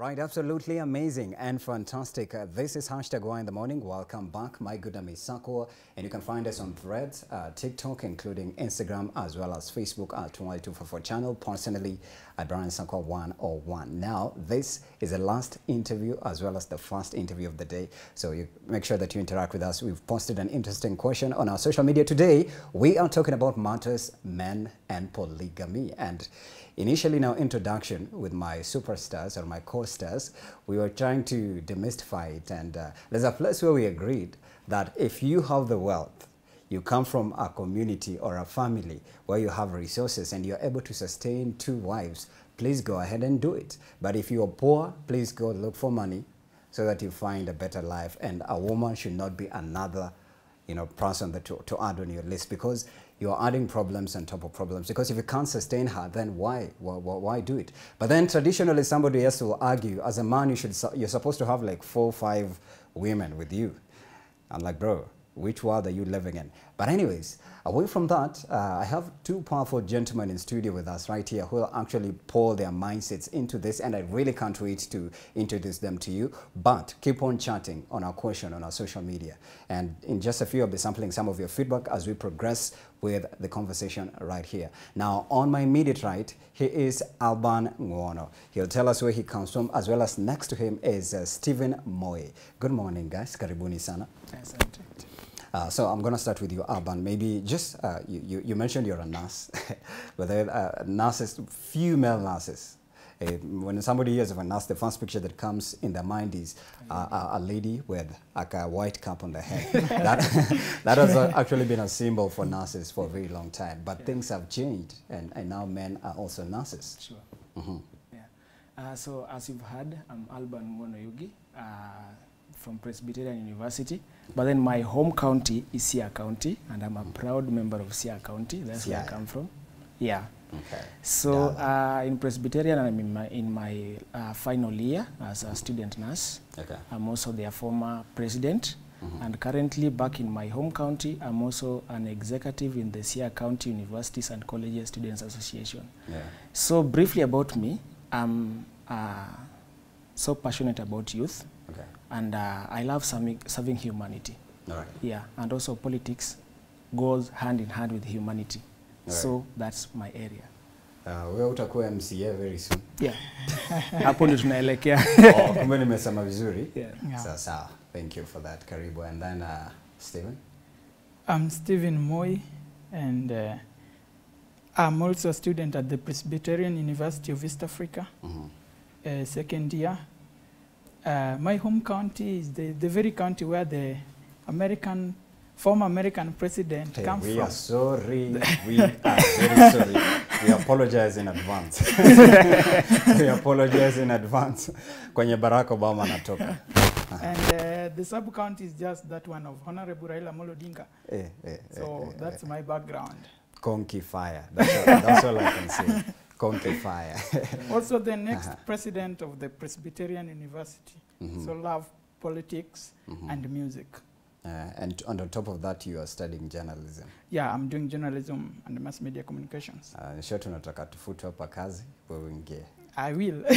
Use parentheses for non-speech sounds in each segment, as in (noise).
Right, absolutely amazing and fantastic. Uh, this is hashtag Why in the Morning. Welcome back. My good name is Sako, and you can find us on Threads, uh, TikTok, including Instagram, as well as Facebook at 21244 channel, personally at Brian Sako 101. Now, this is the last interview as well as the first interview of the day. So you make sure that you interact with us. We've posted an interesting question on our social media today. We are talking about matters, men, and polygamy. And Initially in our introduction with my superstars or my co-stars, we were trying to demystify it and uh, there's a place where we agreed that if you have the wealth, you come from a community or a family where you have resources and you're able to sustain two wives, please go ahead and do it. But if you're poor, please go look for money so that you find a better life. And a woman should not be another you know, person that to, to add on your list because you're adding problems on top of problems. Because if you can't sustain her, then why? Why, why do it? But then traditionally, somebody else will argue, as a man, you should, you're supposed to have like four, five women with you. I'm like, bro, which world are you living in? But anyways, away from that, uh, I have two powerful gentlemen in studio with us right here who will actually pour their mindsets into this, and I really can't wait to introduce them to you. But keep on chatting on our question on our social media. And in just a few, I'll be sampling some of your feedback as we progress with the conversation right here. Now, on my immediate right, he is Alban Nguono. He'll tell us where he comes from, as well as next to him is uh, Stephen Moe. Good morning, guys. Karibuni sana. Asante. Uh, so I'm going to start with you, Alban. Maybe just, uh, you, you, you, mentioned you're a nurse, (laughs) but there are uh, nurses, female nurses. Uh, when somebody hears of a nurse, the first picture that comes in their mind is a, a, lady with like a white cap on the head. (laughs) that, (laughs) that has actually been a symbol for nurses for a very long time. But yeah. things have changed, and, and now men are also nurses. Sure. Mm -hmm. Yeah. Uh, so as you've heard, I'm Alban Monoyugi from Presbyterian University. But then my home county is Siaya County, and I'm a proud member of Siaya County. That's Siaya. where I come from. Yeah. Okay. So uh, in Presbyterian, I'm in my, in my uh, final year as a student nurse. Okay. I'm also their former president. Mm -hmm. And currently back in my home county, I'm also an executive in the Siaya County Universities and Colleges Students Association. Yeah. So briefly about me, I'm uh, so passionate about youth. Okay. And uh, I love serving, serving humanity. All right. Yeah, and also politics goes hand in hand with humanity. All so that's my area. Uh, wewe utakuwa MCA very soon. Yeah. (laughs) Hapo ndio tunaelekea. (laughs) oh, kumbe nimesema vizuri. Yeah. yeah. Sawa sawa. Thank you for that. Karibu. And then uh, Stephen? I'm Stephen Moy and uh, I'm also a student at the Presbyterian University of East Africa. Mm -hmm. uh, second year. Uh, my home county is the, the very county where the American, former American president hey, comes we from. We are sorry. (laughs) we are very sorry. We apologize in advance. (laughs) we apologize in advance. Kwenye Barack Obama natoka. and uh, the sub county is just that one of Honorable Raila Amolo Odinga. Eh, eh, so eh, that's my background. Conky fire. That's all, that's all I can say. (laughs) Conky fire. (laughs) also the next uh -huh. president of the Presbyterian University. Mm -hmm. So love politics mm -hmm. and music. Uh, and, on top of that, you are studying journalism. Yeah, I'm doing journalism and mass media communications. Uh, sure tunataka tufutu hapa kazi wewe uingie. I will. (laughs)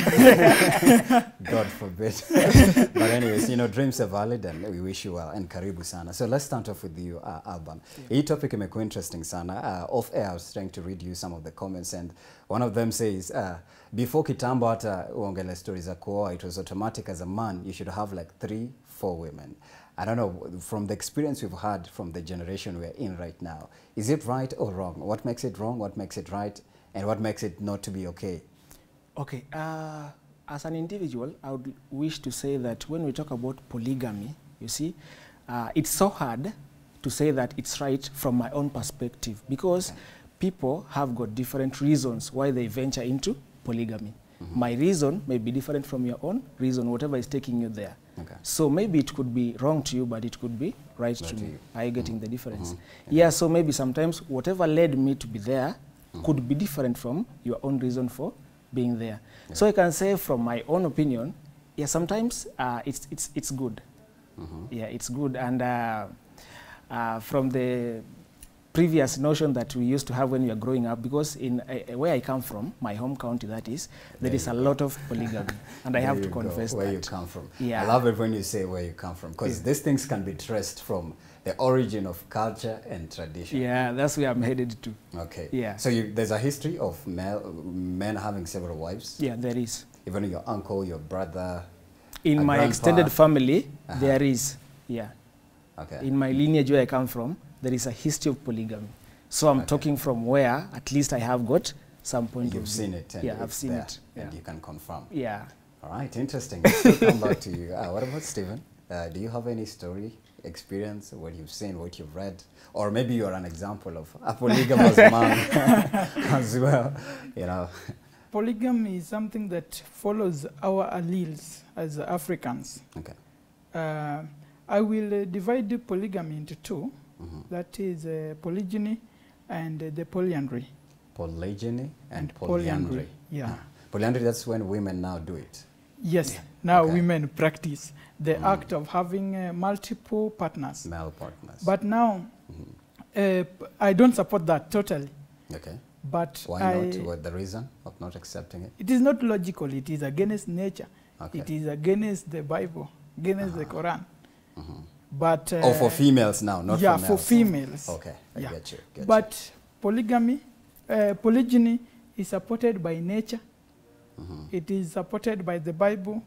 God forbid. (laughs) but anyways, you know, dreams are valid and we wish you well and karibu sana. So let's start off with you, uh, Alban. Yeah. Hii topic imekuwa interesting sana. Uh, off air, I was trying to read you some of the comments and one of them says, uh, before kitambo hata uongele stories za kuoa, it was automatic as a man, you should have like three, four women. I don't know, from the experience we've had from the generation we're in right now, is it right or wrong? What makes it wrong? What makes it right? And what makes it not to be okay? Okay, uh, as an individual, I would wish to say that when we talk about polygamy, you see, uh, it's so hard to say that it's right from my own perspective because okay. people have got different reasons why they venture into polygamy. Mm -hmm. My reason may be different from your own reason, whatever is taking you there. Okay. So maybe it could be wrong to you, but it could be right, to me. you. Are you getting Mhm. the difference? Mhm. Yeah. Yeah. so maybe sometimes whatever led me to be there could be different from your own reason for being there. Yeah. So I can say from my own opinion, yeah, sometimes uh, it's, it's, it's good. Mhm. Yeah, it's good. And uh, uh, from the previous notion that we used to have when we were growing up because in uh, where I come from, my home county that is, there There is a go. lot of polygamy (laughs) and I have to go, confess where that. you come from. Yeah. I love it when you say where you come from because these things can be traced from the origin of culture and tradition. Yeah, that's where I'm headed to. Okay. Yeah. So you, there's a history of male, men having several wives. Yeah, there is. Even your uncle, your brother. In my grandpa. extended family, Uh-huh. there is. Yeah. Okay. In my lineage where I come from, there is a history of polygamy. So I'm Okay. talking from where at least I have got some point You've of seen it. And Yeah, I've seen there, it. And you can confirm. Yeah. All right, interesting. Let's come back to you. Uh, what about Stephen? Uh, do you have any story, experience, what you've seen, what you've read? Or maybe you're an example of a polygamous (laughs) man (laughs) as well, you know. Polygamy is something that follows our alleles as Africans. Okay. Uh, I will uh, divide the polygamy into two. Mhm. That is uh, polygyny and uh, the polyandry. Polygyny and, And polyandry. polyandry, yeah. Ah. Polyandry, that's when women now do it. Yes, now Okay. women practice the Mm. act of having uh, multiple partners. Male partners. But now, uh, p- I don't support that totally. Okay. But Why I, not? What the reason of not accepting it? it is not logical. It is against nature. Okay. It is against the Bible, against the Ah. Quran. Mhm. But uh, oh, for females now, not yeah, for for females. Okay, I Yeah. get you. Get But polygamy, uh, polygyny is supported by nature. you. Mhm. It is supported by the Bible,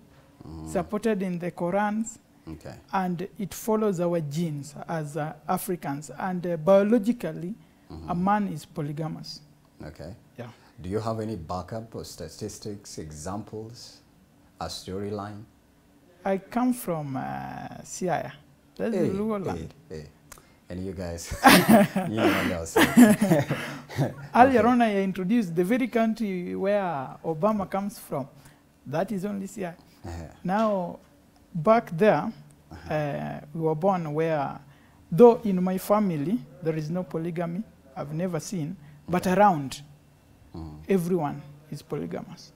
Mhm. supported in the Qurans, Okay. and it follows our genes as uh, Africans. And uh, biologically, a Mhm. man is polygamous. Okay. Yeah. Do you have any backup or statistics, examples, a storyline? I come from uh, Siaya. That's Hey, hey, hey. And you guys, (laughs) (laughs) you know else. (laughs) Earlier Okay. on, I introduced the very country where Obama comes from. That is only Siaya. Now, back there, uh, we were born where, though in my family there is no polygamy, I've never seen, but around Mhm. everyone is polygamous.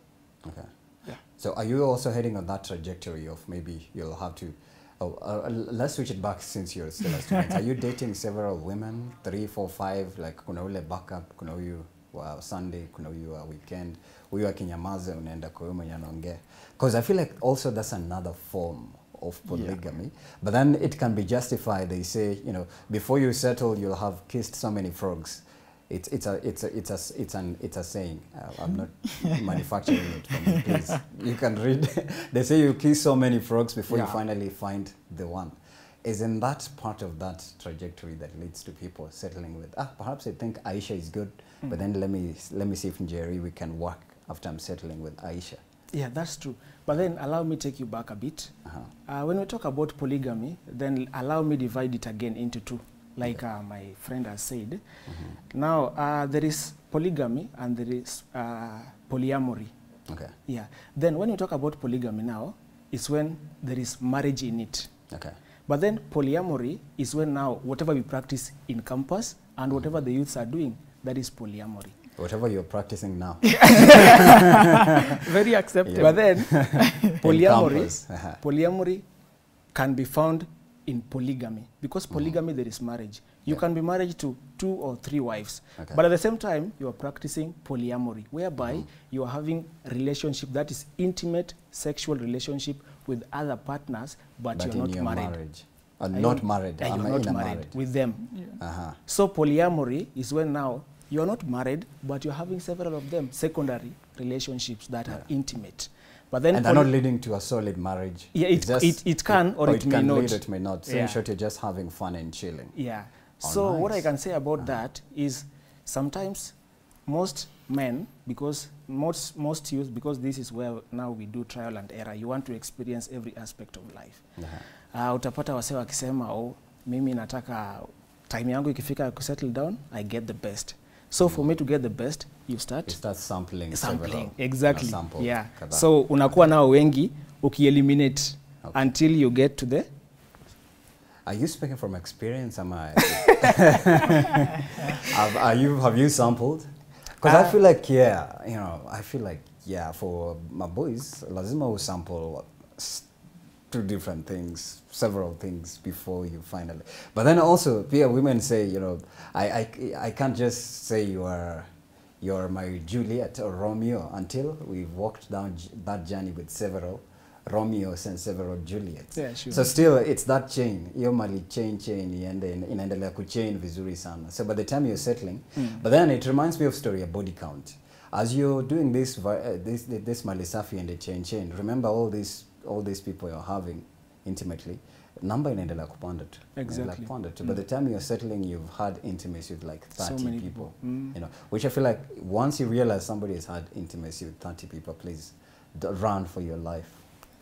Okay. Yeah. So are you also heading on that trajectory of maybe you'll have to, oh, uh, uh, let's switch it back since you're still a student. are you dating several women, three, four, five, like kuna ule backup, kuna huyu wa Sunday, kuna huyu wa weekend, huyu akinyamaza unaenda kwa huyu mwenye anaongea. Because I feel like also that's another form of polygamy. Yeah. But then it can be justified. They say, you know, before you settle, you'll have kissed so many frogs. It's, it's, a, it's, a, it's, a, it's, an, it's a saying. Uh, I'm not (laughs) manufacturing it from you, please. You can read. (laughs) they say you kiss so many frogs before you finally find the one. Isn't that part of that trajectory that leads to people settling with, ah, perhaps I think Aisha is good, but then let me, let me see if Jerry we can work after I'm settling with Aisha. Yeah, that's true. But then allow me take you back a bit. Uh-huh. Uh, when we talk about polygamy, then allow me divide it again into two, like uh, my friend has said. Mhm. Now, uh, there is polygamy and there is uh, polyamory. Okay. Yeah. Then when we talk about polygamy now, it's when there is marriage in it. Okay. But then polyamory is when now whatever we practice in campus and whatever the youths are doing, that is polyamory. Whatever you're practicing now. (laughs) Very acceptable. But then (laughs) polyamory, uh-huh. polyamory can be found in polygamy because polygamy there is marriage. You Yeah. can be married to two or three wives, Okay. but at the same time you are practicing polyamory, whereby you are having relationship that is intimate sexual relationship with other partners, but, But you're not your married. marriage. Uh, Are not you- married. Yeah, I'm you're in not married married. Mm. with them. Yeah. Uh-huh. So polyamory is when now you're not married, but you're having several of them secondary relationships that are Yeah. intimate. But then and they're not leading to a solid marriage. Yeah, it, it- it- it can it, or or it may can not. lead, it may not. So yeah. in short, you're just having fun and chilling. Yeah. Oh, so what I nice. can say about Uh-huh. that is sometimes most men, because most most youth, because this is where now we do trial and error, you want to experience every aspect of life. Uh-huh. Uh, utapata wase wakisema oh, mimi nataka time yangu ikifika kusettle down, I get the best. So for me to get the best, you start You start sampling. sampling exactly Sample yeah Kada. so unakuwa nao wengi ukieliminate Okay. until you get to the Are you speaking from experience? Am I? (laughs) have, are you, have you sampled? Because uh, I feel like, yeah, you know, I feel like, yeah, for my boys, lazima sample two different things, several things before you finally. But then also, yeah, women say, you know, I, I, I can't just say you are, you're my Juliet or Romeo until we've walked down that journey with several Romeos and several Juliets. Yeah, sure. So still, it's that chain. Hiyo mali chain chain iende inaendelea kuchain vizuri sana. So by the time you're settling, but then it reminds me of story of body count. As you're doing this uh, this this mali safi and the chain chain, remember all these all these people you're having intimately. Number inaendelea kupanda tu. Exactly. kupanda tu. By the time you're settling, you've had intimacy with like 30 So many people. people. Mm. You know, which I feel like once you realize somebody has had intimacy with 30 people, please run for your life.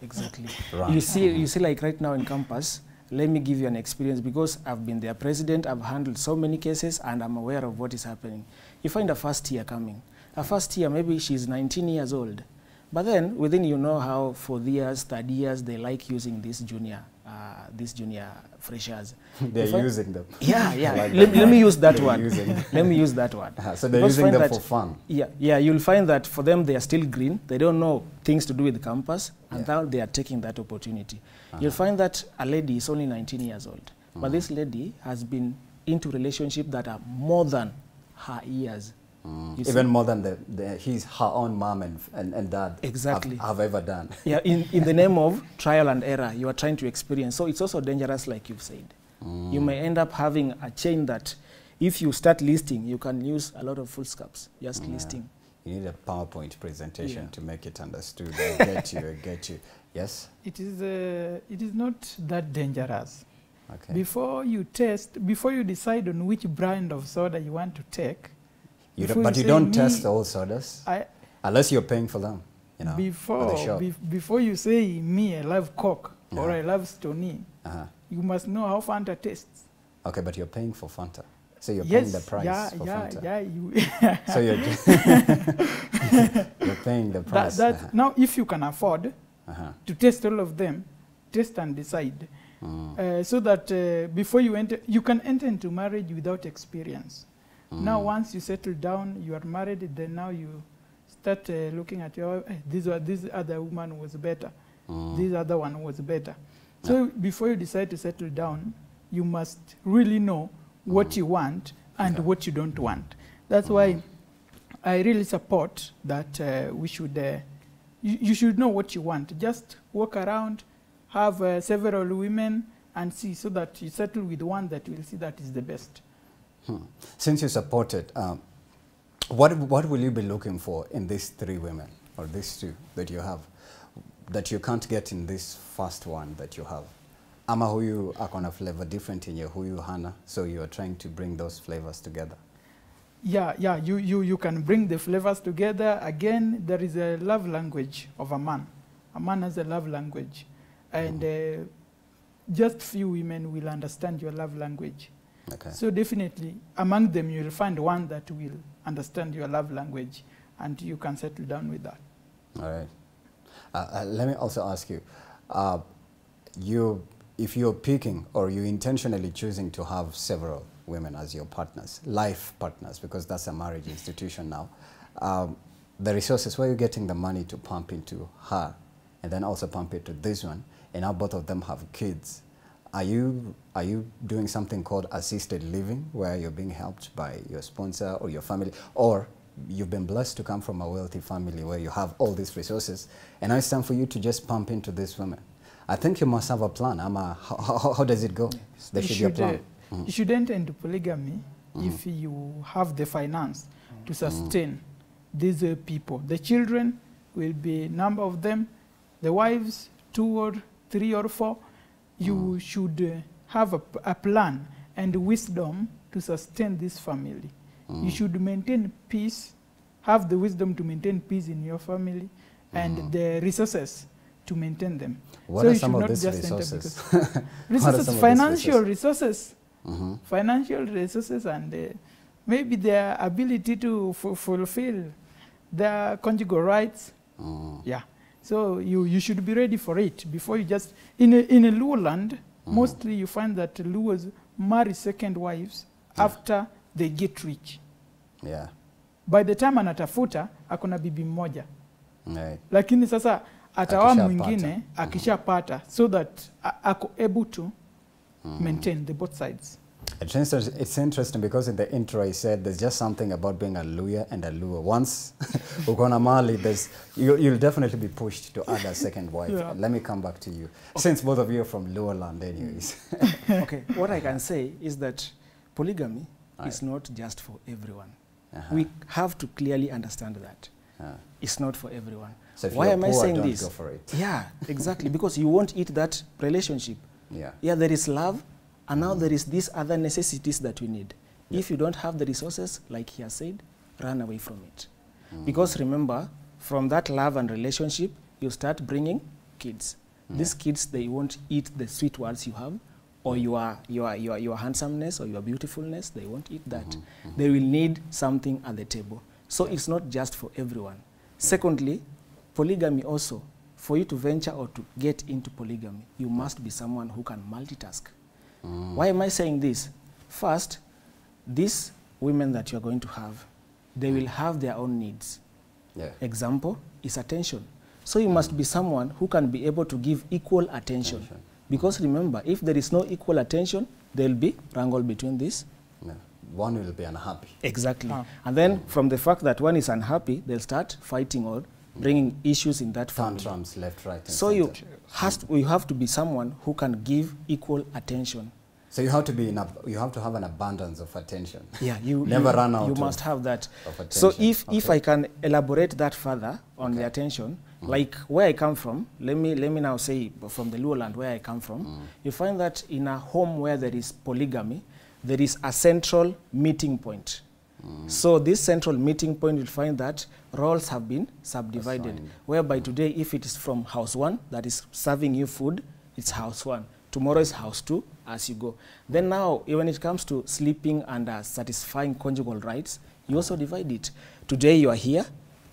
Exactly. Run. You see, you see, like right now in campus, let me give you an experience because I've been their president, I've handled so many cases, and I'm aware of what is happening. You find a first year coming. A first year, maybe she's 19 years old. But then, within you know how for the years, third years, they like using these junior, uh, these junior freshers. (laughs) They're find- using them. (laughs) Yeah, yeah. Like let, let me use that using- (laughs) let me use that. Uh-huh. So they're Because using them that- for fun. Yeah, yeah, you'll find that for them they are still green. They don't know things to do with campus, and Yeah. now they are taking that opportunity. You'll find that a lady is only 19 years old, but this lady has been into relationship that are more than her years. You see? Even more than the, the he's her own mom and, and, and dad Exactly. have, have ever done. (laughs) Yeah, in, in the (laughs) name of trial and error, you are trying to experience. So it's also dangerous, like you've said. You may end up having a chain that, if you start listing, you can use a lot of full scalps just listing. You need a PowerPoint presentation Yeah. to make it understood. (laughs) I get you, I get you. Yes? It is, uh, it is not that dangerous. Okay. Before you test, before you decide on which brand of soda you want to take, You don't, but you say don't me, test all sodas I, unless you're paying for them. You know, before, at the shop. bef- before you say me, I love Coke or Yeah. I love Stony, uh-huh. you must know how Fanta tastes. Okay, but you're paying for Fanta. So you're yes, paying the price yeah, for yeah, Fanta. yeah. You (laughs) So you're, (laughs) (laughs) you're paying the that, price. that, now, if you can afford uh-huh. to test all of them, test and decide, Mm. uh, so that uh, before you enter, you can enter into marriage without experience. Now, Mm. once you settle down, you are married, then now you start uh, looking at your, eh, this, wa- this other woman was better, Mm. this other one was better. So before you decide to settle down, you must really know what you want and Okay. what you don't want. That's why I really support that uh, we should, uh, you, you should know what you want. Just walk around, have uh, several women and see so that you settle with one that you will see that is the best. Hmm. Since you support it, um, what, what will you be looking for in these three women or these two that you have that you can't get in this first one that you have? Ama huyu akona flavor different yenye huyu hana, so you are trying to bring those flavors together. Yeah, yeah, you, you, you can bring the flavors together. Again, there is a love language of a man. A man has a love language. And uh, just few women will understand your love language. Okay. So definitely, among them, you will find one that will understand your love language, and you can settle down with that. All right. Uh, uh, let me also ask you, uh, you, if you're picking or you're intentionally choosing to have several women as your partners, life partners, because that's a marriage institution now, um, the resources, where are you getting the money to pump into her and then also pump it to this one, and now both of them have kids. Are you, are you doing something called assisted living where you're being helped by your sponsor or your family? Or you've been blessed to come from a wealthy family where you have all these resources and now it's time for you to just pump into these women. I think you must have a plan. Ama, (laughs) how, how, how does it go? There You should be a plan. uh, You should enter into polygamy if you have the finance to sustain these uh, people. The children will be number of them. The wives, two or three or four. You should uh, have a, plan and wisdom to sustain this family. You should maintain peace, have the wisdom to maintain peace in your family, and the resources to maintain them. What so are you some should of not just enter resources? (laughs) are (laughs) resources, financial resources, hmm financial resources, and uh, maybe their ability to fulfill their conjugal rights. Mm. Yeah. So you, you should be ready for it before you just in a, in a Luo land. mm -hmm. Mostly you find that Luos marry second wives yeah. after they get rich. Yeah. By the time anatafuta akona bibi mmoja, lakini sasa atawa mwingine akisha pata so that ako able to maintain the both sides It's, inter- it's interesting because in the intro I said there's just something about being a Luhya and a Luo. Once (laughs) ukona mali, there's you, you'll definitely be pushed to add a second wife. Yeah. Let me come back to you, since both of you are from Luo land, anyways. (laughs) okay, what I can say is that polygamy Aye. is not just for everyone. Uh-huh. We have to clearly understand that. Uh, It's not for everyone. so if Why you're am I saying don't this? go for it. Yeah, exactly. (laughs) because you won't eat that relationship. Yeah. Yeah, there is love, and now mm. there is these other necessities that we need. Yeah. If you don't have the resources, like he has said, run away from it. Mm. Because remember, from that love and relationship, you start bringing kids. Mm. These kids, they won't eat the sweet words you have, or mm. your, your, your, your handsomeness or your beautifulness. They won't eat that. Mm-hmm. Mm-hmm. They will need something at the table. So it's not just for everyone. Secondly, polygamy also, for you to venture or to get into polygamy, you must be someone who can multitask. Mm. Why am I saying this? First, these women that you're going to have, they will have their own needs. Yeah. Example is attention. So you must be someone who can be able to give equal attention. Attention. Because remember, if there is no equal attention, there will be wrangle between these. Yeah. One will be unhappy. Exactly. Ah. And then from the fact that one is unhappy, they'll start fighting or bringing issues in that family. Tantrums left, right, and So you, has to, you have to be someone who can give equal attention. So you have to be in ab- you have to have an abundance of attention. Yeah, you (laughs) Never you, run out You must have that. of So if if I can elaborate that further on the Okay. attention, like where I come from, let me let me now say from the Luoland where I come from, Mm. you find that in a home where there is polygamy, there is a central meeting point. Mm. So this central meeting point, you'll find that roles have been subdivided. Assigned. Whereby today, if it is from house one that is serving you food, it's house one. Tomorrow is house two as you go. Then now, when it comes to sleeping and uh, satisfying conjugal rights, you also divide it. Today you are here,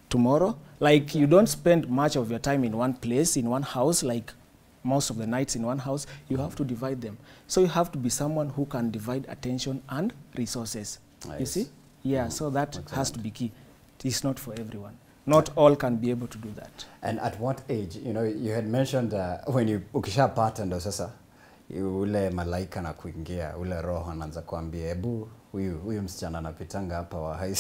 tomorrow, like you don't spend much of your time in one place, in one house, like most of the nights in one house, you have to divide them. So you have to be someone who can divide attention and resources. You see? Yeah, so that has to be key. It's not for everyone. Not all can be able to do that. And at what age, you know, you had mentioned uh, when you ukishapata ndo sasa ule malaika na kuingia ule roho anaanza kuambia hebu huyu huyu msichana anapitanga hapa wa high,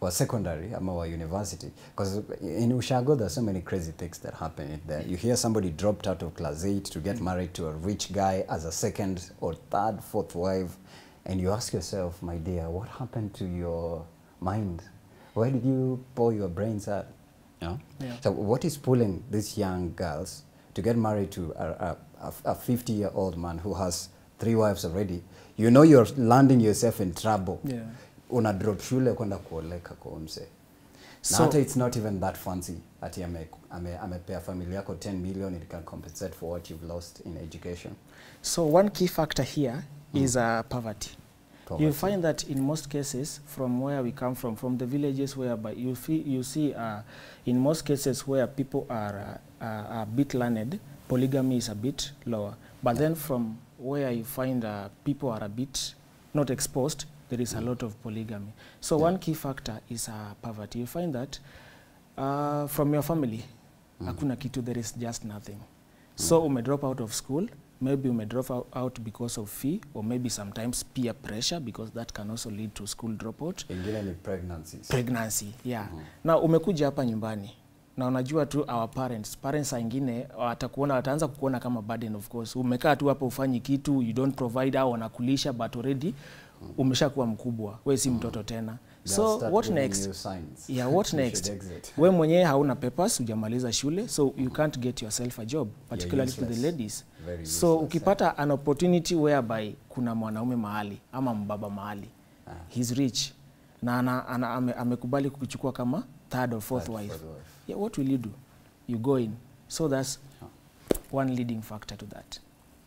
wa secondary ama wa university because in Ushago there so many crazy things that happen in there you hear somebody dropped out of class 8 to get married to a rich guy as a second or third fourth wife and you ask yourself my dear what happened to your mind where did you pour your brains at you know? Yeah. So what is pulling these young girls to get married to a, a, a 50 year old man who has three wives already? You know you're landing yourself in trouble. Yeah. Una drop shule kwenda kuoleka kwa. Na So- hata it's not even that fancy. Ati ame, ame, family, familia yako 10 million it can compensate for what you've lost in education. So one key factor here mm. is uh, poverty. You find that in most cases, from where we come from, from the villages whereby you, you see uh, in most cases where people are uh, a bit learned, polygamy is a bit lower. But then from where you find uh, people are a bit not exposed, there is a lot of polygamy. So yeah. one key factor is uh, poverty. You find that uh, from your family, hakuna kitu, there is just nothing. So ume drop out of school, maybe ume drop out, because of fee or maybe sometimes peer pressure because that can also lead to school dropout. Ingine ni pregnancies. Pregnancy, yeah. Mm -hmm. Na umekuja hapa nyumbani na unajua tu our parents parents wengine watakuona wataanza kukuona kama burden of course umekaa tu hapa ufanyi kitu you don't provide au wanakulisha but already umeshakuwa mkubwa we si mtoto tena They'll so what next? yeah (laughs) what next? we mwenyewe hauna papers hujamaliza shule so you can't get yourself a job particularly yeah, to the ladies. Very so ukipata an opportunity whereby kuna mwanaume mahali ama mbaba mahali Ah. he's rich na ana, ana, ame, amekubali kukuchukua kama third or fourth Third, wife. fourth wife. yeah, what will you do? You go in. So that's one leading factor to that.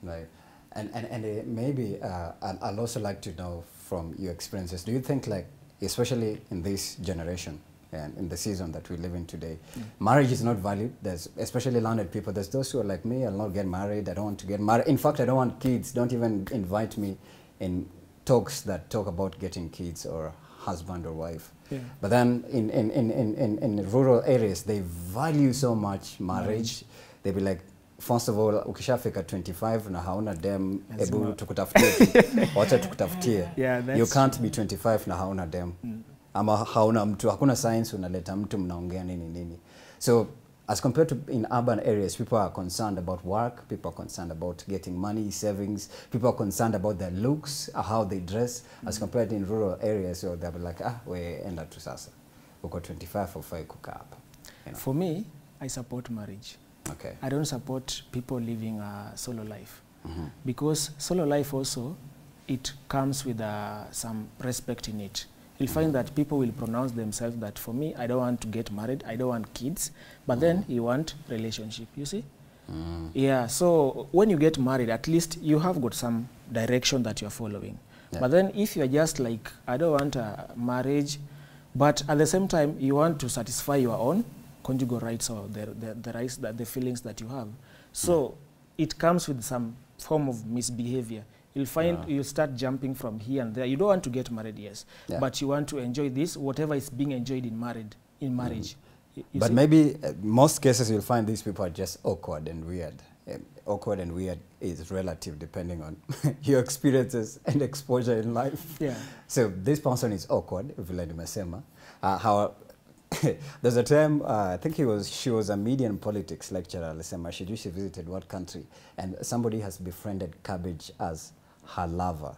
Right. And, and, and uh, maybe uh, I'll I'd also like to know from your experiences, do you think like, especially in this generation and in the season that we live in today, marriage is not valued. There's especially learned people. There's those who are like me, I'll not get married. I don't want to get married. In fact, I don't want kids. Don't even invite me in talks that talk about getting kids or husband or wife. Yeah. But then in, in, in, in, in, in rural areas, they value so much marriage. they'll be like first of all ukishafika 25 na hauna dem hebu tukutafutie (laughs) wacha tukutafutie Yeah, you can't be 25 na hauna dem mm. ama hauna mtu hakuna science unaleta mtu mnaongea nini nini so as compared to in urban areas people are concerned about work people are concerned about getting money savings people are concerned about their looks how they dress mm. as compared in rural areas so they'll be like ah we enda tu sasa uko 25 ufai kukaa hapa you know? For me, I support marriage. Okay I don't support people living a solo life Mhm. because solo life also it comes with uh, some respect in it. You'll find that people will pronounce themselves that for me I don't want to get married, I don't want kids, but then you want relationship. You see? Mm. Yeah. So when you get married, at least you have got some direction that you're following. Yeah. But then if you're just like I don't want a marriage, but at the same time you want to satisfy your own conjugal rights or the the, the rights that the feelings that you have, so it comes with some form of misbehavior. You'll find Yeah. you'll start jumping from here and there. You don't want to get married, yes, Yeah. but you want to enjoy this whatever is being enjoyed in married in marriage. Y- you but see? maybe uh, most cases you'll find these people are just awkward and weird. Um, awkward and weird is relative depending on (laughs) your experiences and exposure in life. yeah. So this person is awkward, vile nimesema. Uh, how (coughs) there's a time uh, I think he was she was a media and politics lecturer alisema she she visited what country and somebody has befriended cabbage as her lover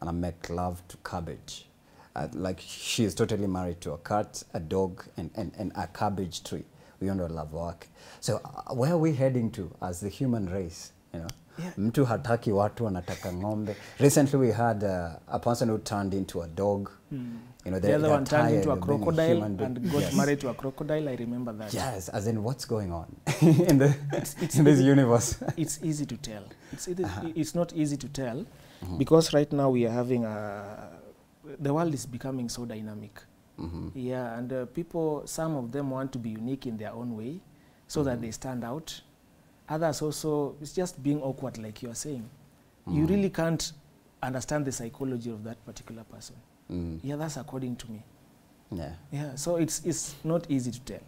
and I make love to cabbage. Uh, like she is totally married to a cat, a dog and, and, and a cabbage tree. Huyo ndo love work. So uh, where are we heading to as the human race, you know? Yeah. mtu hataki watu anataka ng'ombe recently we had uh, a person who turned into a dog Mm. You know The other one turned into a crocodile and got yes. married to a crocodile. I remember that. yes as in what's going on (laughs) in the in this universe (laughs) It's easy to tell. It's, either, Uh-huh. it's not easy to tell Mhm. because right now we are having a. The world is becoming so dynamic. Mhm. Yeah, and uh, people, some of them want to be unique in their own way so that Mhm. they stand out. Others also, it's just being awkward, like you are saying. You Mhm. really can't understand the psychology of that particular person. Mm. Yeah, that's according to me. yeah Yeah, so it's, it's not easy to tell.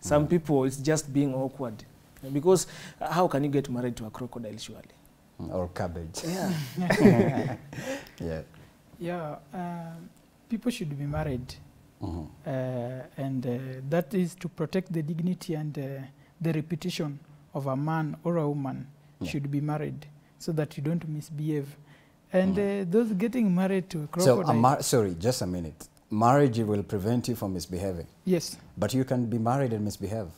Some Mm. people, it's just being awkward. Because uh, how can you get married to a crocodile, surely? Mm, or cabbage Yeah. (laughs) (laughs) yeah Yeah, um, people should be married, Mhm. uh, and uh, that is to protect the dignity and uh, the reputation of a man or a woman Yeah. should be married, so that you don't misbehave. And Mhm. uh, those getting married to a so a mar- sorry just a minute marriage will prevent you from misbehaving yes, but you can be married and misbehave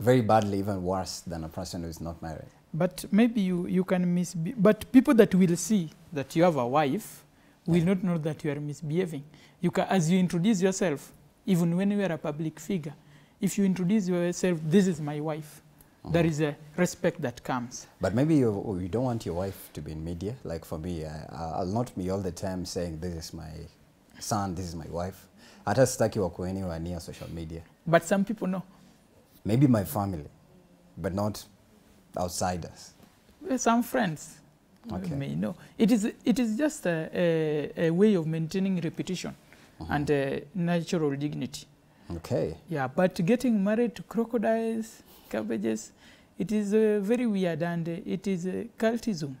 very badly even worse than a person who is not married but maybe you, you can misbe- but people that will see that you have a wife will Yeah. not know that you are misbehaving. You can, as you introduce yourself, even when you are a public figure, if you introduce yourself, this is my wife, there Mhm. is a respect that comes. But maybe you, you don't want your wife to be in media. Like for me, I, I'll not be all the time saying, this is my son, this is my wife. Hata sitaki wakuwe anywhere near social media. But some people know. Maybe my family, but not outsiders. Some friends Okay. may know. It is, it is just a, a, a way of maintaining reputation Mhm. and uh, natural dignity. Okay. Yeah, but getting married to crocodiles, cabbages, it is uh, very weird and uh, it is uh, cultism.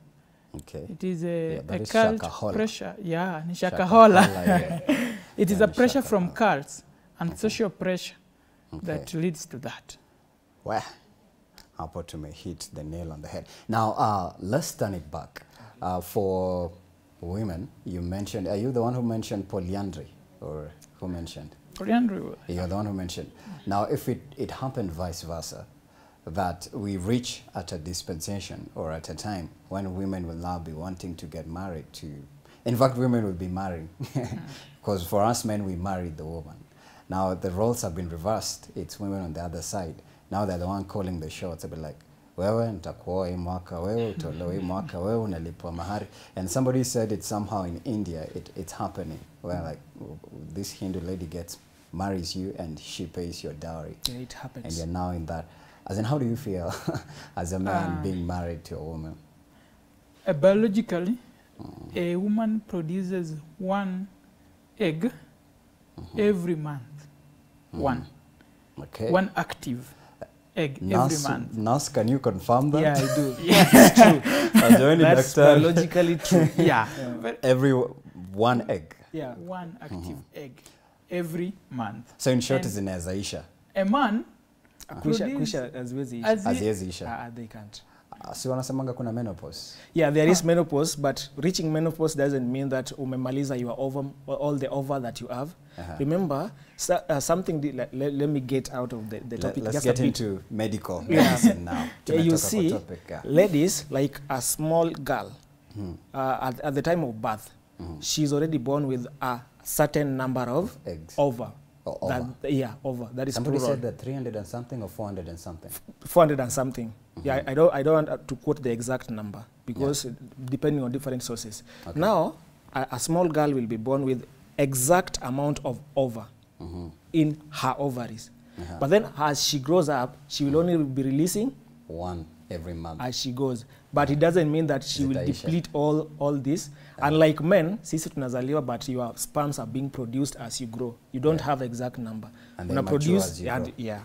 Okay. It is a, Yeah, a is cult shakahola. pressure. Yeah, ni Shakahola, shakahola. yeah. (laughs) (laughs) it is Yeah, a ni pressure from cults and Okay. social pressure Okay. that leads to that. Well, hapo tume hit the nail on the head. Now, uh, let's turn it back. Uh, for women, you mentioned, are you the one who mentioned polyandry? Or who mentioned? Polyandry. You're the one who mentioned. Now, if it, it happened vice versa, that we reach at a dispensation or at a time when women will now be wanting to get married to, in fact, women will be marrying. (laughs) Because for us men, we married the woman. Now, the roles have been reversed. It's women on the other side. Now they're the one calling the shots. They'll be like, wewe nitakuoa hii mwaka, wewe utolewe hii mwaka, wewe unalipwa mahari. And somebody said it somehow in India, it, it's happening, where like this Hindu lady gets, marries you and she pays your dowry. Yeah, it happens. And you're now in that. As in, how do you feel (laughs) as a man uh, being married to a woman? uh, biologically, Mm. a woman produces one egg mm -hmm. every month. Mm. One. Okay. One active egg Nas, every month. Nas, can you confirm that? Yeah, I do. (laughs) yeah, It's true. (laughs) That's doctor, biologically true. Yeah, but every one egg. Yeah. one active Mm-hmm. egg every month. So in short, And- is in Azaisha. A man Ah, they can't. Ah, Si wanasemanga kuna menopause. Yeah, there is menopause, but reaching menopause doesn't mean that umemaliza your ovum, all the ova that you have. Uh-huh. Remember, so, uh, something, let, let me get out of the, the Let, topic us just get a bit. into medical Yeah. medicine now. Yeah, you see, topic, yeah. ladies, like a small girl, hmm. uh, at, at the time of birth, hmm. she's already born with a certain number of Eggs. ova. Or ova. That, yeah, ova. That is Somebody said that 300 and something or 400 and something. 400 and something. Yeah, Mm-hmm. I, I don't, I don't want to quote the exact number because uh, depending on different sources. Okay. Now, a, a small girl will be born with exact amount of ova Mhm. in her ovaries. Uh-huh. But then as she grows up, she will only be releasing One every month. as she goes. But it doesn't mean that she will deplete all, all this. Unlike men, sisi tunazaliwa, but your sperms are being produced as you grow. You don't yeah. have exact number. And Una produce, as you and- grow. yeah.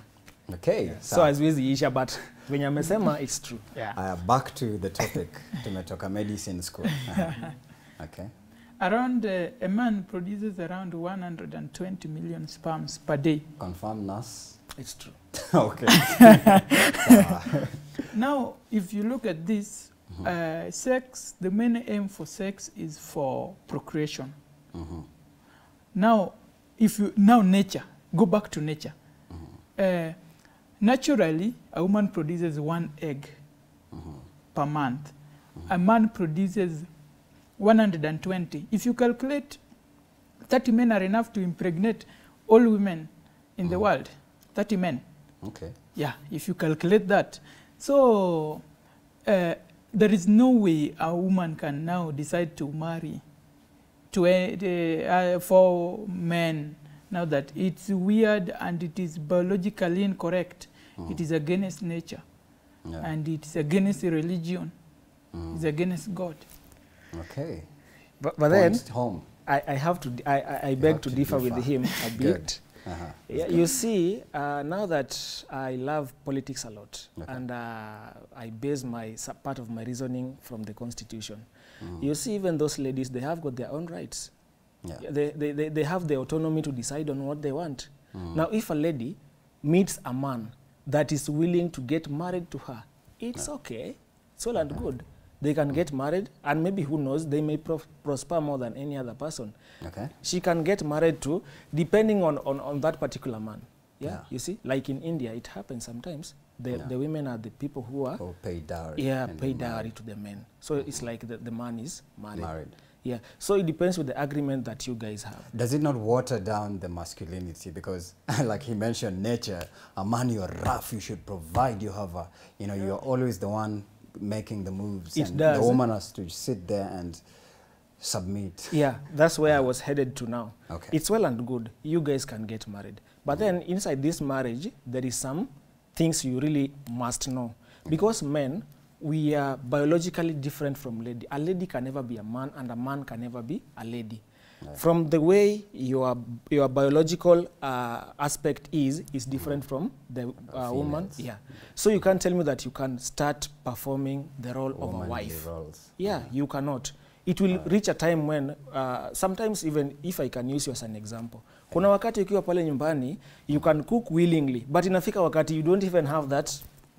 Okay. So sawa. haziwezi isha, but venye amesema, it's true. yeah. Uh, back to the topic. (laughs) Tumetoka medicine school. Uh-huh. Okay. Around uh, a man produces around 120 million sperms per day. Confirm nurse. It's true. (laughs) okay. (laughs) Now, if you look at this, uh, sex, the main aim for sex is for procreation. Mhm. Now, if you now nature, go back to nature. Uh, naturally, a woman produces one egg per month. A man produces 120. If you calculate, 30 men are enough to impregnate all women in the world. 30 men. Okay. Yeah, if you calculate that. So uh, there is no way a woman can now decide to marry to a, uh, for men now that it's weird and it is biologically incorrect. It is against nature Yeah. and it's against religion. Mm. It's against God. Okay. But, but then, home. I, I have to, d- I, I, I beg to to differ with him a (laughs) Good. Bit. Uh-huh. Yeah, you see, uh, now that I love politics a lot, Okay. and uh, I base my part of my reasoning from the constitution, Mhm. you see, even those ladies, they have got their own rights. Yeah. Yeah, They, they, they, they have the autonomy to decide on what they want. Mm. Now, if a lady meets a man that is willing to get married to her, it's yeah. okay. It's all and good. They can get married, and maybe who knows, they may prosper more than any other person. Okay. She can get married to, depending on, on, on that particular man. Yeah? Yeah. you see, like in India, it happens sometimes. The, Yeah. the women are the people who are, Or pay dowry. yeah, pay dowry to the men. So mm-hmm. it's like the, the man is married. Married. Yeah, so it depends with the agreement that you guys have. Does it not water down the masculinity? Because, (laughs) like he mentioned, nature, a man, you're rough, you should provide, you have a, you know, you're always the one making the moves. It and does. The woman has to sit there and submit. Yeah, that's where I was headed to now. Okay. It's well and good. You guys can get married. But then inside this marriage, there is some things you really must know. Because men, we are biologically different from lady. A lady can never be a man and a man can never be a lady. From the way your, your biological uh, aspect is, is different from the uh, woman. Yeah. So you can't tell me that you can start performing the role woman of a wife. Yeah, Yeah, you cannot. It will reach a time when uh, sometimes even if I can use you as an example. Kuna wakati ukiwa pale nyumbani you can cook willingly but inafika wakati you don't even have that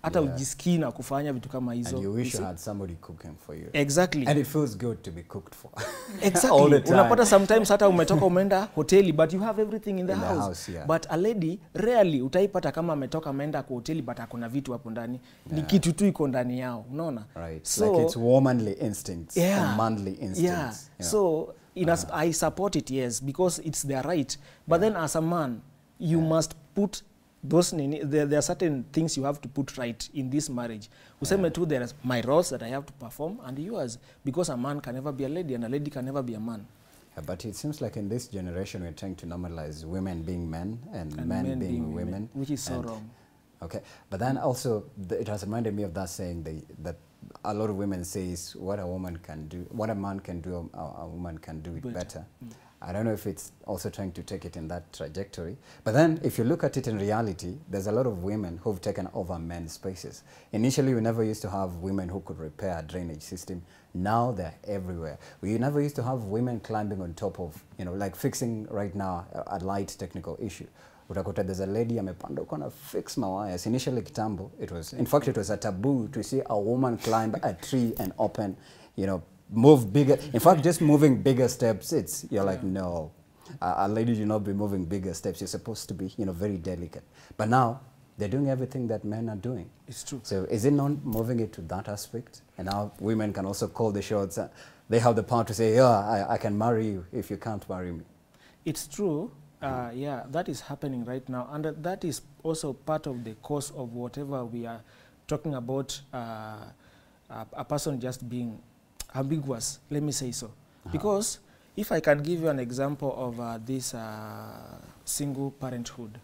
hata Yeah. ujisikii na kufanya vitu kama hizo. And you wish you had somebody cooking for you. Exactly. And it feels good to be cooked for. (laughs) Exactly. All the time. Unapata sometimes hata umetoka umeenda hoteli but you have everything in the In the house. house, yeah. But a lady rarely utaipata kama ametoka ameenda kwa hoteli but akona vitu hapo ndani. Yeah. Ni kitu tu iko ndani yao, unaona? Right. So, like it's womanly instincts yeah. manly instincts. Yeah. you know. So in as I support it, yes, because it's their right. But yeah. then as a man, you yeah. must put those nini, there, there are certain things you have to put right in this marriage. Useme tu there is my roles that I have to perform and yours because a man can never be a lady and a lady can never be a man. Yeah, but it seems like in this generation we're trying to normalize women being men and, And men, men being, being women. women, which is so wrong. Okay, but then also the, it has reminded me of that saying the, that a lot of women says what a woman can do, what a man can do, a, a woman can do it Better. better. Mm. I don't know if it's also trying to take it in that trajectory. But then if you look at it in reality, there's a lot of women who've taken over men's spaces. Initially, we never used to have women who could repair a drainage system. Now they're everywhere. We never used to have women climbing on top of, you know, like fixing right now a, a light technical issue. Utakuta there's a lady amepanda uko na fix mawires. Initially kitambo, it was, in fact, it was a taboo to see a woman climb a tree and open, you know, move bigger. In fact, just moving bigger steps, it's, you're like, no. A, lady should not be moving bigger steps. You're supposed to be, you know, very delicate. But now, they're doing everything that men are doing. It's true. So is it not moving it to that aspect? And now women can also call the shots. Uh, They have the power to say, yeah, I, I can marry you if you can't marry me. It's true. Uh, yeah, that is happening right now, and that- that is also part of the cause of whatever we are talking about. Uh, a, a person just being ambiguous. Let me say so, because if I can give you an example of uh, this uh, single parenthood,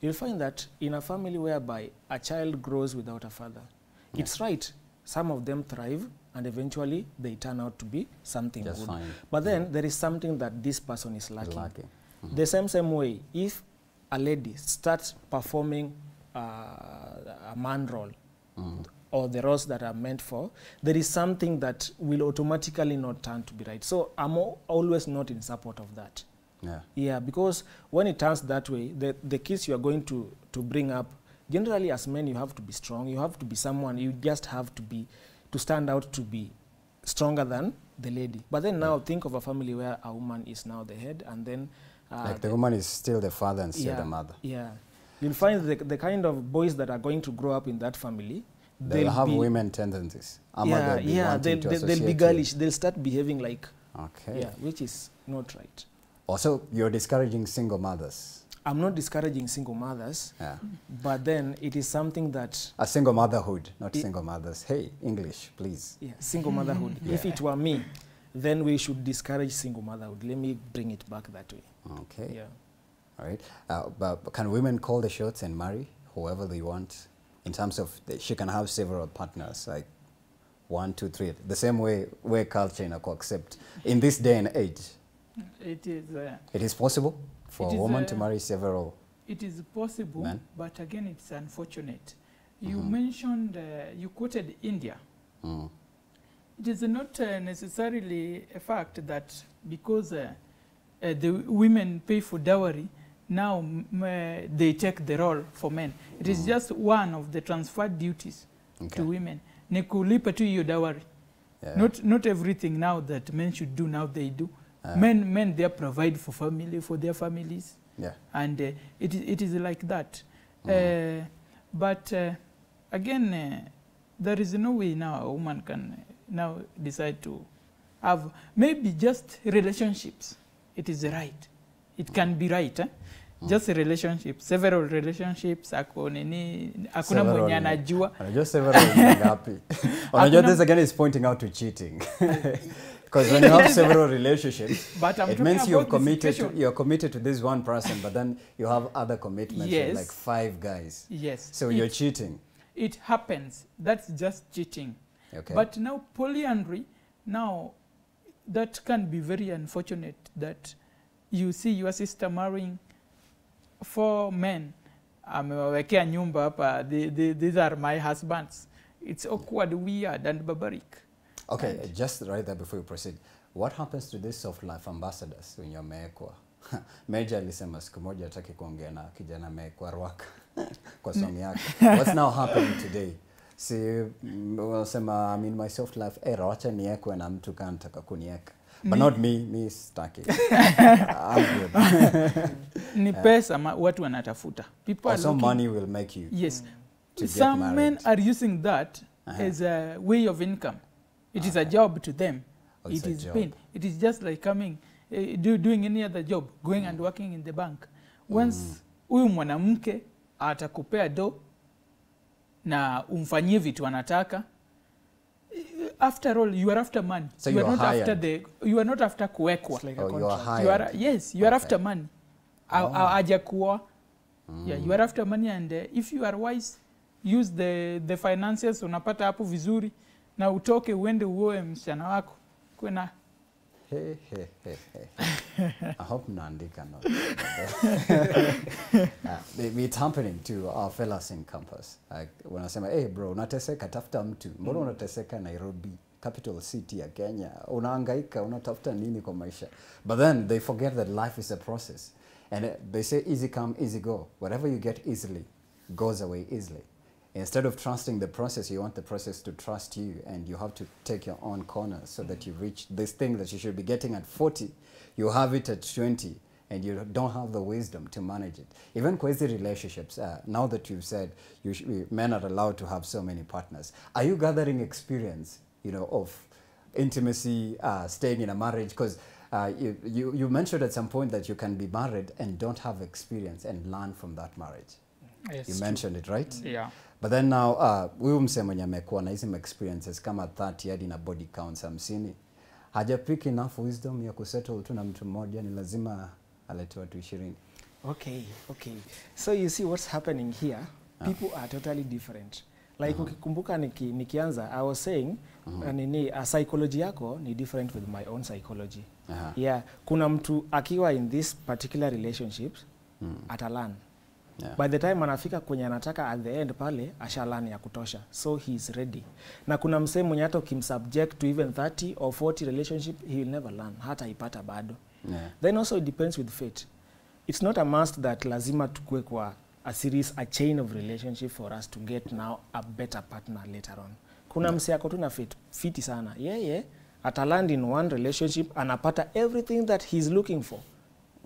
you'll find that in a family whereby a child grows without a father, it's right. Some of them thrive, and eventually they turn out to be something Just good. fine. But then there is something that this person is lacking. Lacking. The same same way, if a lady starts performing uh, a man role Mm. Or the roles that are meant for, there is something that will automatically not turn to be right. So I'm always not in support of that. Yeah. Yeah, because when it turns that way, the, the kids you are going to, to bring up, generally as men, you have to be strong. You have to be someone, you just have to be, to stand out to be stronger than the lady. But then now think of a family where a woman is now the head and then... Uh, like the woman is still the father and still yeah, the mother. Yeah. You'll find the, the kind of boys that are going to grow up in that family, They'll have be, women tendencies. Yeah, they'll be yeah, they'll, they'll, be girlish. They'll start behaving like, Okay. yeah, which is not right. Also, you're discouraging single mothers. I'm not discouraging single mothers, Yeah. but then it is something that A single motherhood, not I- single mothers. Hey, English, please. yeah, single motherhood. (laughs) If it were me, then we should discourage single motherhood. Let me bring it back that way. Okay. Yeah. All right. Uh, but, but can women call the shots and marry whoever they want? In terms of, the, she can have several partners, like one, two, three. The same way where culture in accept. In this day and age, It is, uh, it is possible for a is, woman to uh, marry several. it is possible, Man. but again, it's unfortunate. You Mhm. mentioned, uh, you quoted India. Mm. It is not uh, necessarily a fact that because uh, uh, the women pay for dowry, now they take the role for men. It is Mhm. just one of the transferred duties Okay. to women. Ni kulipa tu hiyo dowry. Yeah. Not, not everything now that men should do, now they do. Uh, men, men, they provide for family, for their families. Yeah. and uh, it, is- it is like that. Mhm. Uh, but uh, again, uh, there is no way now a woman can uh, now decide to have maybe just relationships. It is right. It can be right. Eh? Mm. Just relationships, several relationships. Ako nini, hakuna mwenye anajua. (laughs) Unajua several ngapi? (laughs) Unajua this again is pointing out to cheating. (laughs) Because when you have several relationships, But I'm it means you're committed to, you're committed to this one person, but then you have other commitments Yes. with like five guys. Yes. So it, you're cheating. it happens. That's just cheating. Okay. But now polyandry, now that can be very unfortunate that you see your sister marrying four men. Amewawekea nyumba hapa, the- the- these are my husbands. It's awkward, weird and barbaric. Okay, and just right there before you proceed, what happens to these soft life ambassadors wenye wamewekwa? (laughs) Meja alisema siku moja hataki kuongea na kijana amewekwa rwaka (laughs) kwa somi yake. What's now happening today? Si mm, wanasema I mean my soft life era, wacha niekwe na mtu kaa nitaka kunieka. But Ni- not me, me (laughs) good. (laughs) Ni pesa ma, watu wanatafuta. People are Also looking, money will make you Yes. to get Some men are using that Uh-huh. as a way of income. It is a job to them. Oh, it is job. pain. It is just like coming, uh, do, doing any other job, going and working in the bank. Once huyu mwanamke atakupea do na umfanyie vitu anataka, after all you are after money. So you you are are not hired. after the you are not after kuwekwa. Like Oh, you are hired. You are, yes, you are Okay. after money. Oh. a- Aja kuoa. Mm. Yeah, you are after money and uh, if you are wise, use the, the finances unapata hapo vizuri na utoke uende uoe msichana wako kwena He, he, he, he. I hope mnaandika notes. (laughs) uh, it's happening to our fellas in campus. Like, wanasema hey bro, unateseka, tafuta mtu. Mbona unateseka Nairobi, capital city ya Kenya? Unahangaika, unatafuta nini kwa maisha? But then they forget that life is a process. And uh, they say easy come, easy go. Whatever you get easily goes away easily. Instead of trusting the process, you want the process to trust you, and you have to take your own corner so that you reach this thing that you should be getting at 40. You have it at 20 and you don't have the wisdom to manage it. Even crazy relationships, uh, now that you've said you men are allowed to have so many partners, are you gathering experience, you know, of intimacy, uh, staying in a marriage? Because uh, you, you, you, mentioned at some point that you can be married and don't have experience and learn from that marriage. Yes. You mentioned it, right? Yeah. But then now, huyu uh, mse mwenye amekuwa na hizi experiences at 30 hadi a body count. I'm seeing it. hajapick enough wisdom ya kusettle tu na mtu mmoja, ni lazima alete watu ishirini. Okay, okay. So you see what's happening here, ah. people are totally different like uh -huh. ukikumbuka niki, nikianza I was saying uh-huh. uh -huh. nini a psychology yako ni different with my own psychology uh -huh. yeah kuna mtu akiwa in this particular relationship mm. atalearn Yeah. by the time anafika kwenye anataka at the end pale ashalani ya kutosha. So he is ready. Na kuna msee mwenye hata ukimsubject to even 30 or 40 relationship he will never learn. Hata ipata bado. Yeah. then also it depends with fate. It's not a must that lazima tukue kwa a series a chain of relationship for us to get now a better partner later on. Kuna mse ako tu na fate fiti sana. Yeye yeah, yeah. ataland in one relationship anapata everything that he's looking for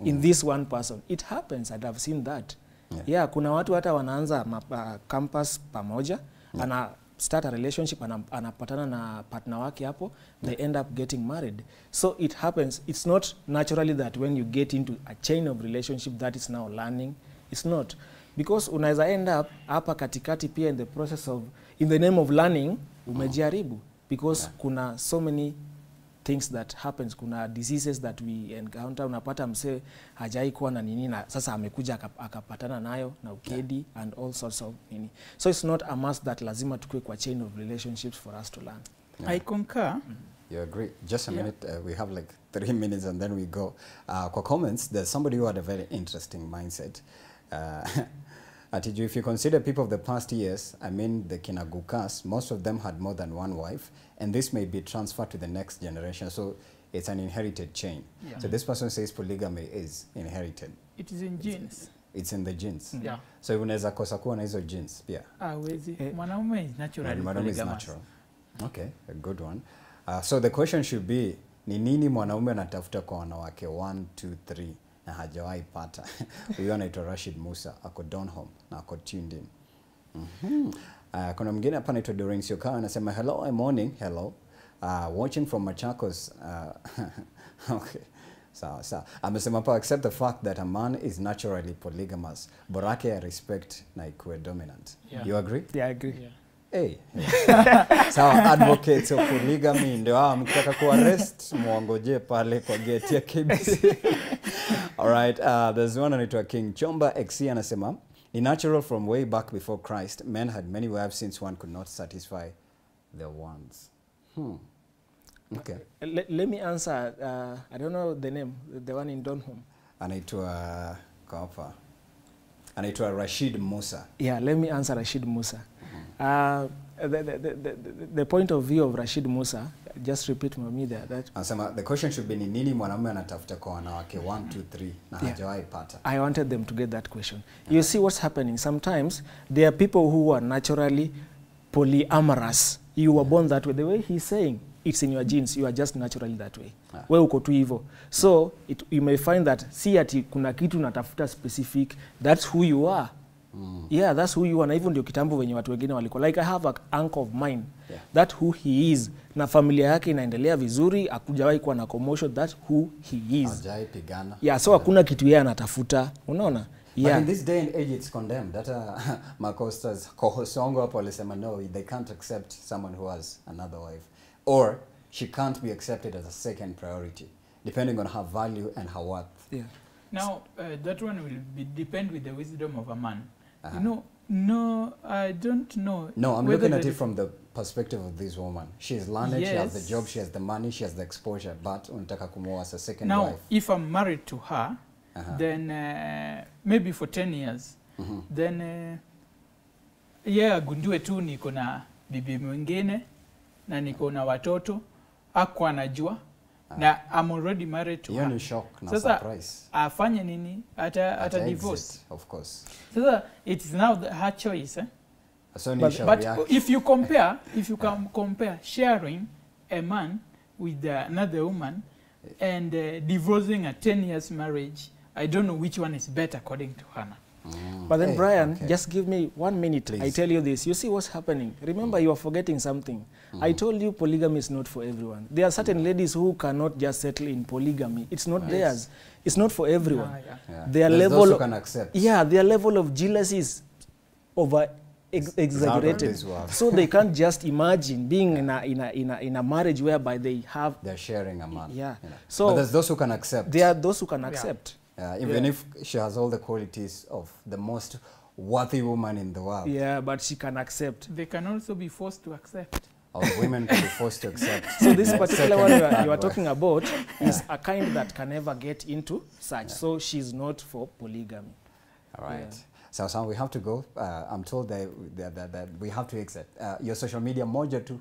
in this one person. It happens and i've seen that Yeah. yeah, kuna watu hata wanaanza ma, uh, campus pamoja yeah. ana start a relationship ana, anapatana na partner wake hapo they end up getting married so it happens it's not naturally that when you get into a chain of relationship that is now learning it's not because unaweza end up hapa katikati pia in the process of in the name of learning umejaribu because yeah. kuna so many things that happens kuna diseases that we encounter unapata msee hajai kuwa na nini na sasa amekuja akapatana nayo na ukedi yeah. and all sorts of nini so it's not a must that lazima tukue kwa chain of relationships for us to learn Yeah. I concur. Mm -hmm. You agree? Just a Yeah. minute. Uh, we have like three (laughs) minutes and then we go. Uh, kwa comments, there's somebody who had a very interesting mindset. Uh, (laughs) Atiju, if you consider people of the past years, I mean the Kinagukas, most of them had more than one wife, and this may be transferred to the next generation. So it's an inherited chain. Yeah. So this person says polygamy is inherited. It is in genes. It's in the genes. Yeah. So unaweza kosa kuwa na hizo genes pia. Hawezi. Eh. Mwanaume is naturally mwanaume is natural. Okay, a good one. Uh, so the question should be ni nini mwanaume anatafuta kwa wanawake 1 2 3 na hajawahi pata. (laughs) Huyu anaitwa Rashid Musa ako Donholm na ako tuned in. Mhm. Uh, kuna mwingine hapa anaitwa Doreen Siokawa anasema hello I'm morning hello uh, watching from Machakos uh, (laughs) okay sawa sawa amesema pa accept the fact that a man is naturally polygamous borake ya respect na ikuwe dominant Yeah. you agree yeah, I agree. Yeah. Hey. (laughs) Sawa, advocates of polygamy ndio hawa, mkitaka kuarrest muongoje pale kwa geti ya KBC. Alright, uh, there's one anaitwa King Chomba XC anasema ni natural from way back before Christ men had many wives since one could not satisfy their wants. Hmm. Okay. Let, let me answer uh, I don't know the name the one in Donholm Anaitwa kapa. Anaitwa Rashid Musa. yeah let me answer Rashid Musa Mm -hmm. uh, the, the, the, the, the point of view of Rashid Musa just repeat there that Anasema the question should be ni nini mwanamume anatafuta kwa wanawake 1 2 3 na Yeah. hajawahi pata. I wanted them to get that question. Yeah. You see what's happening. Sometimes there are people who are naturally polyamorous. You were born that way. The way he's saying, it's in your genes. You are just naturally that way. Yeah. Wewe uko tu hivyo. So it, you may find that si ati kuna kitu natafuta specific. That's who you are. Mm. Yeah, that's who you are. Na hivyo ndio kitambo venye watu wengine walikuwa. Like I have an uncle of mine. Yeah. That who he is. Na familia yake inaendelea vizuri. akujawahi kuwa na commotion. that who he is. Pigana. Yeah, so hakuna yeah. kitu yeye anatafuta. Unaona? But Yeah. in this day and age it's condemned. Hata (laughs) Makostas Kohosongo hapo alisema no, they can't accept someone who has another wife. Or she can't be accepted as a second priority, depending on her value and her worth. Yeah. Now, uh, that one will be depend with the wisdom of a man. Uh-huh. You know, no, I don't know. No, I'm looking at it from the perspective of this woman. She's learned, yes. she has the job, she has the money, she has the exposure, but unataka kumuoa as a second Now, wife. if I'm married to her, Uh-huh. then uh, maybe for 10 years, mm -hmm. then uh, yeah, agundue tu niko na bibi mwingine na niko na watoto akwa anajua na I'm already married to Hiyo her. shock na Sasa surprise. afanye nini ata, ata Ata divorce exit, of course. sasa it is now the, her choice eh? So But- Nisha but react. if you compare if you can compare sharing a man with uh, another woman and uh, divorcing a 10 years marriage i don't know which one is better according to hannah Mm. But then, Hey, Brian, okay. just give me one minute. I tell you this. You see what's happening. Remember, you are forgetting something. I told you polygamy is not for everyone. There are certain ladies who cannot just settle in polygamy. It's not Yes. theirs. It's not for everyone. Ah, yeah. Yeah. Their There's level those who can accept. Yeah, their level of jealousy is over ex- exaggerated. so they can't (laughs) just imagine being in, a, in, a, in, a, in a marriage whereby they have. They're sharing a man. Yeah. you know. So- but there's those who can accept. There are those who can accept. Uh, even Yeah. if she has all the qualities of the most worthy woman in the world, Yeah, but she can accept. they can also be forced to accept or women can be (laughs) forced to accept. So this (laughs) particular one you are, you are talking about is a kind that can never get into such. So she's not for polygamy. All right. So, so we have to go. Uh, I'm told that, that, that, that we have to exit. Uh, your social media moja tu,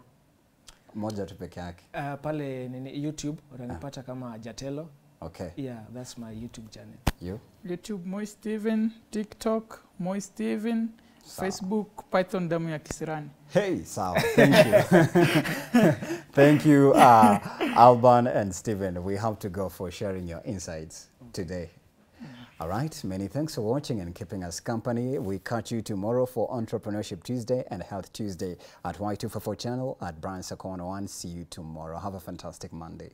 moja tu peke yake. Uh, pale nini YouTube unanipata kama Jatelo. Okay. Yeah, that's my YouTube channel. You? youtube moi steven tiktok moi steven Sawa. facebook python damu ya kisirani Hey, sawa. Thank you. (laughs) Thank you, uh, Alban and Steven. We have to go for sharing your insights today. All right, many thanks for watching and keeping us company. We catch you tomorrow for Entrepreneurship Tuesday and Health Tuesday at Y254 channel at Brian Sakono 1. See you tomorrow. Have a fantastic Monday.